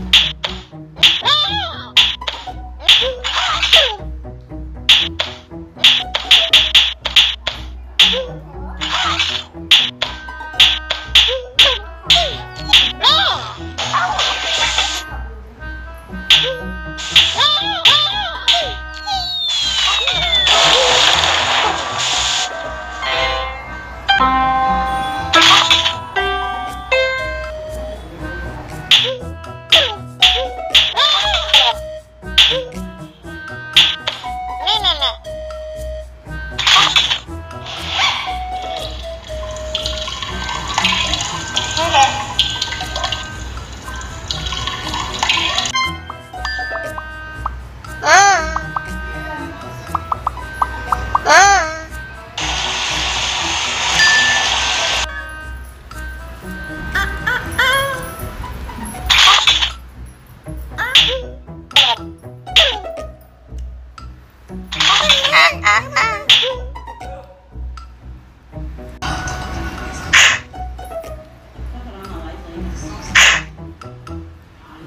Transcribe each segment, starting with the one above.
Ah!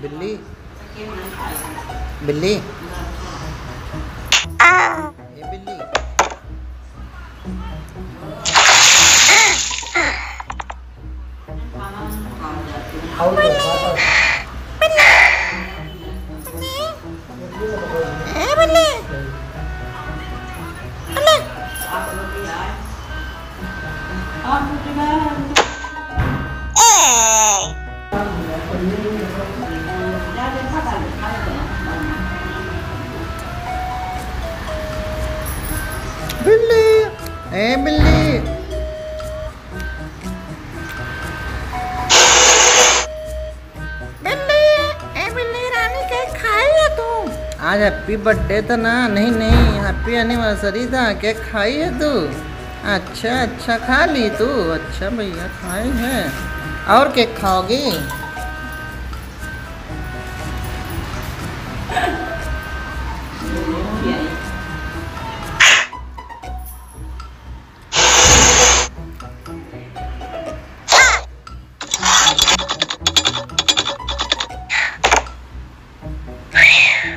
beli. Beli. Ah ya beli बिल्ली। ए बिल्ली। बिल्ली ए बिल्ली रानी के खाई है तू आज हैप्पी बर्थडे था ना नहीं नहीं हैप्पी एनिवर्सरी था केक खाई है तू। अच्छा अच्छा खा ली तू। अच्छा भैया खाई है। और केक खाओगी?